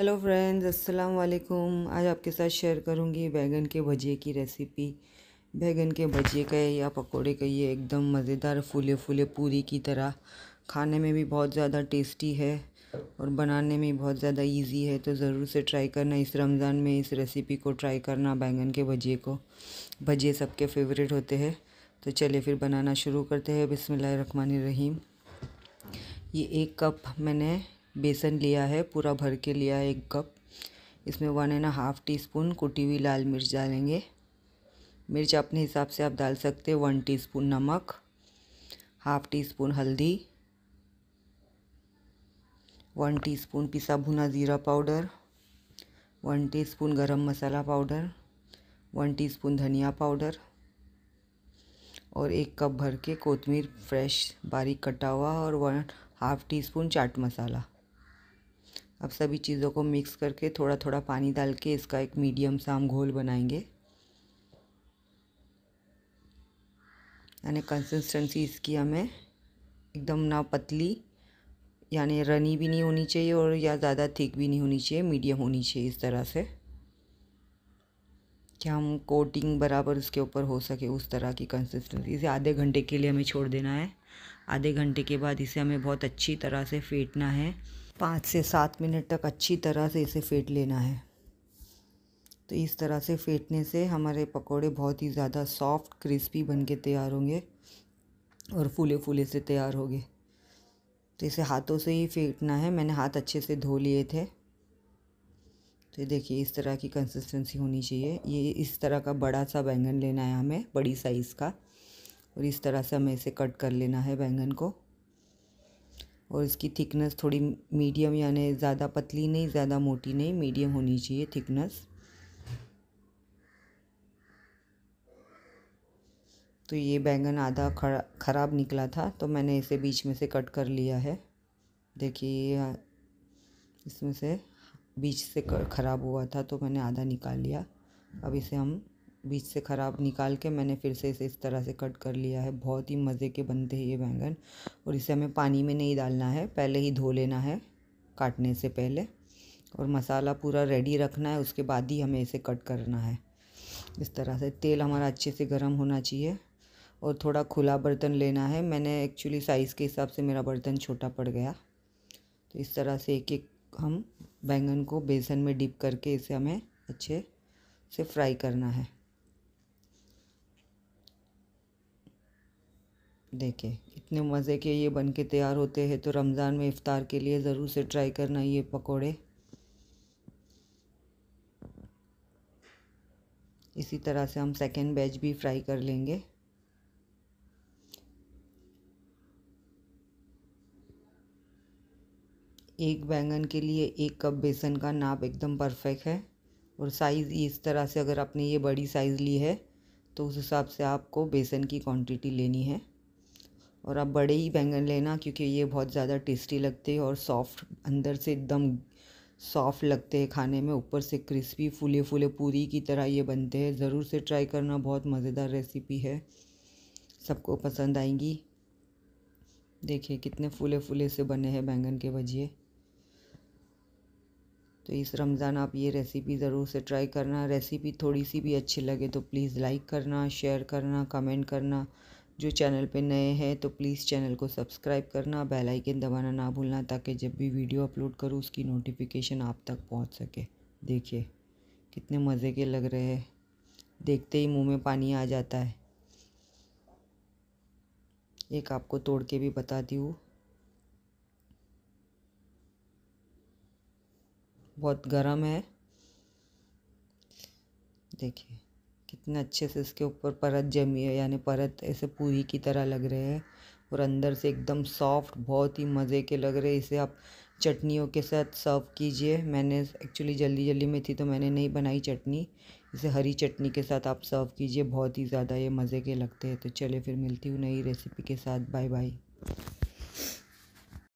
Hello friends अस्सलाम वालेकुम आज आपके साथ शेयर करूँगी बैगन के भजिए की रेसिपी बैगन के भजिए का या पकोड़े का ये एकदम मज़ेदार फूले फूले पूरी की तरह। खाने में भी बहुत ज़्यादा टेस्टी है और बनाने में बहुत ज़्यादा इजी है तो ज़रूर से ट्राई करना इस रमज़ान में, इस रेसिपी को ट्राई करना बैंगन के भजिए को। भजिए सबके फेवरेट होते हैं। तो चलिए फिर बनाना शुरू करते हैं। बिसमीम ये एक कप मैंने बेसन लिया है, पूरा भर के लिया है एक कप। इसमें one and half teaspoon कुटी हुई लाल मिर्च डालेंगे। मिर्च अपने हिसाब से आप डाल सकते हैं वन टीस्पून नमक हाफ़ टी स्पून हल्दी वन टीस्पून पिसा भुना ज़ीरा पाउडर वन टीस्पून गरम मसाला पाउडर वन टीस्पून धनिया पाउडर और एक कप भर के कोतमीर फ्रेश बारीक कटा हुआ और one half teaspoon chaat masala. अब सभी चीज़ों को मिक्स करके थोड़ा थोड़ा पानी डाल के इसका एक मीडियम सा हम घोल बनाएँगे। यानी कंसिस्टेंसी इसकी हमें एकदम ना पतली, यानी रनी भी नहीं होनी चाहिए और या ज़्यादा थिक भी नहीं होनी चाहिए मीडियम होनी चाहिए इस तरह से। कि हम कोटिंग बराबर उसके ऊपर हो सके उस तरह की कंसिस्टेंसी इसे आधे घंटे के लिए हमें छोड़ देना है। आधे घंटे के बाद इसे हमें बहुत अच्छी तरह से फेंटना है। पाँच से सात मिनट तक अच्छी तरह से इसे फेंट लेना है। तो इस तरह से फेंटने से हमारे पकोड़े बहुत ही ज़्यादा सॉफ्ट, क्रिस्पी बन के तैयार होंगे और फूले फूले से तैयार होंगे। तो इसे हाथों से ही फेंटना है। मैंने हाथ अच्छे से धो लिए थे। तो देखिए, इस तरह की कंसिस्टेंसी होनी चाहिए। ये इस तरह का बड़ा सा बैंगन लेना है हमें, बड़ी साइज़ का। और इस तरह से हमें इसे कट कर लेना है बैंगन को। और इसकी थिकनेस थोड़ी मीडियम यानी ज़्यादा पतली नहीं, ज़्यादा मोटी नहीं मीडियम होनी चाहिए थिकनेस तो ये बैंगन आधा ख़राब निकला था तो मैंने इसे बीच में से कट कर लिया है। देखिए इसमें से बीच से ख़राब हुआ था तो मैंने आधा निकाल लिया। अब इसे हम बीच से ख़राब निकाल के मैंने फिर से इसे इस तरह से कट कर लिया है। बहुत ही मज़े के बनते हैं ये बैंगन और इसे हमें पानी में नहीं डालना है, पहले ही धो लेना है काटने से पहले और मसाला पूरा रेडी रखना है, उसके बाद ही हमें इसे कट करना है। इस तरह से तेल हमारा अच्छे से गर्म होना चाहिए और थोड़ा खुला बर्तन लेना है। मैंने एक्चुअली साइज़ के हिसाब से मेरा बर्तन छोटा पड़ गया। तो इस तरह से एक एक हम बैंगन को बेसन में डिप करके इसे हमें अच्छे से फ्राई करना है। देखें, इतने मज़े के ये बन के तैयार होते हैं तो रमज़ान में इफ़ार के लिए ज़रूर से ट्राई करना ये पकोड़े। इसी तरह से हम सेकेंड बैच भी फ्राई कर लेंगे। एक बैंगन के लिए एक कप बेसन का नाप एकदम परफेक्ट है, और साइज़ इस तरह से अगर आपने ये बड़ी साइज़ ली है तो उस हिसाब से आपको बेसन की क्वांटिटी लेनी है। और आप बड़े ही बैंगन लेना क्योंकि ये बहुत ज़्यादा टेस्टी लगते हैं और सॉफ्ट अंदर से एकदम सॉफ्ट लगते हैं खाने में, ऊपर से क्रिस्पी फूले फूले पूरी की तरह ये बनते हैं। ज़रूर से ट्राई करना, बहुत मज़ेदार रेसिपी है। सबको पसंद आएँगी। देखिए कितने फूले फूले से बने हैं बैंगन के भजिए। तो इस रमज़ान आप ये रेसिपी ज़रूर से ट्राई करना। रेसिपी थोड़ी सी भी अच्छी लगे तो प्लीज़ लाइक करना शेयर करना कमेंट करना। जो चैनल पे नए हैं तो प्लीज़ चैनल को सब्सक्राइब करना, बेल आइकन दबाना ना भूलना, ताकि जब भी वीडियो अपलोड करूँ, उसकी नोटिफिकेशन आप तक पहुँच सके। देखिए, कितने मज़े के लग रहे हैं। देखते ही मुँह में पानी आ जाता है। एक आपको तोड़ के भी बताती हूँ। बहुत गर्म है। देखिए। कितने अच्छे से इसके ऊपर परत जमी है, यानी परत ऐसे पूरी की तरह लग रहे हैं और अंदर से एकदम सॉफ्ट, बहुत ही मज़े के लग रहे इसे आप चटनियों के साथ सर्व कीजिए। मैंने एक्चुअली जल्दी जल्दी में थी तो मैंने नहीं बनाई चटनी। इसे हरी चटनी के साथ आप सर्व कीजिए, बहुत ही ज़्यादा ये मज़े के लगते हैं। तो चले फिर मिलती हूँ नई रेसिपी के साथ। Bye bye.